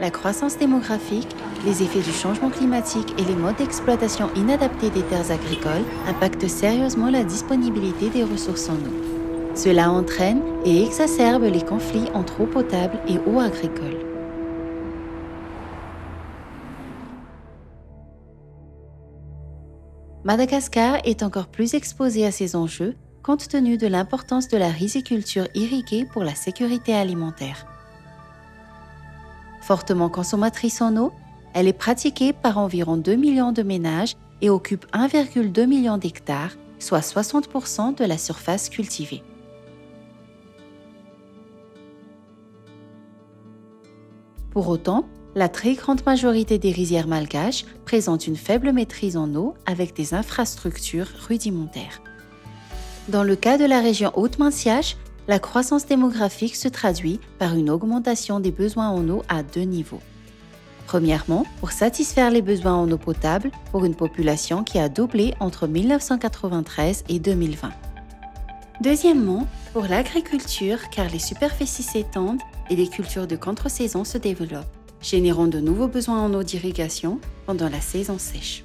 la croissance démographique, les effets du changement climatique et les modes d'exploitation inadaptés des terres agricoles impactent sérieusement la disponibilité des ressources en eau. Cela entraîne et exacerbe les conflits entre eau potable et eau agricole. Madagascar est encore plus exposé à ces enjeux compte tenu de l'importance de la riziculture irriguée pour la sécurité alimentaire. Fortement consommatrice en eau, elle est pratiquée par environ 2 millions de ménages et occupe 1,2 million d'hectares, soit 60% de la surface cultivée. Pour autant, la très grande majorité des rizières malgaches présentent une faible maîtrise en eau avec des infrastructures rudimentaires. Dans le cas de la région Haute-Manciache, la croissance démographique se traduit par une augmentation des besoins en eau à deux niveaux. Premièrement, pour satisfaire les besoins en eau potable pour une population qui a doublé entre 1993 et 2020. Deuxièmement, pour l'agriculture car les superficies s'étendent et les cultures de contre-saison se développent générant de nouveaux besoins en eau d'irrigation pendant la saison sèche.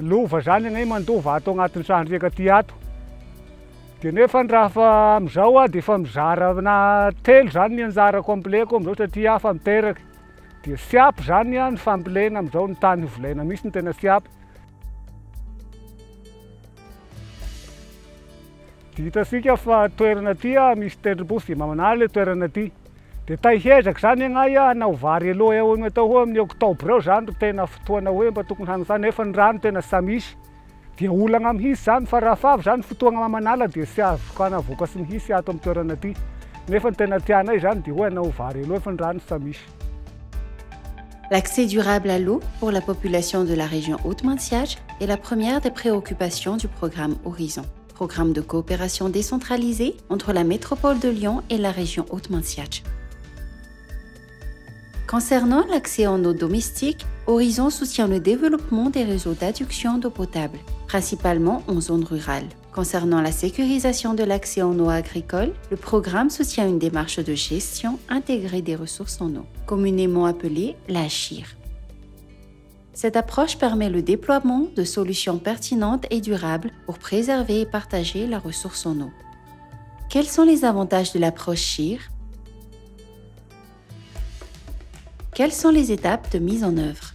lova zany agnay mandova ato agnatin'ny sahandriaka aty ato. De nefa ny raha fa am'izao a de efa mizara na telo zany ny anjarako ampileko am'izao satria afa miteraky de sy ampy zany a ny fampilena am'izao ny tany hovolaina mihitsy ny tena sy ampy de hitatsika fa toerana atya misy tendrimposy de mamanary le toerana aty L'accès durable à l'eau pour la population de la région Haute-Manciage est la première des préoccupations du programme Horizon. Programme de coopération décentralisé entre la métropole de Lyon et la région Haute-Manciache. Concernant l'accès en eau domestique, Horizon soutient le développement des réseaux d'adduction d'eau potable, principalement en zone rurale. Concernant la sécurisation de l'accès en eau agricole, le programme soutient une démarche de gestion intégrée des ressources en eau, communément appelée la CHIR. Cette approche permet le déploiement de solutions pertinentes et durables pour préserver et partager la ressource en eau. Quels sont les avantages de l'approche CHIR Quelles sont les étapes de mise en œuvre?